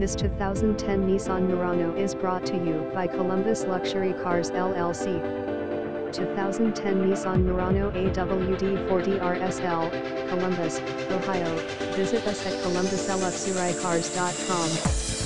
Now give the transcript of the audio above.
This 2010 Nissan Murano is brought to you by Columbus Luxury Cars LLC. 2010 Nissan Murano AWD 40 RSL, Columbus, Ohio. Visit us at columbusluxurycars.com.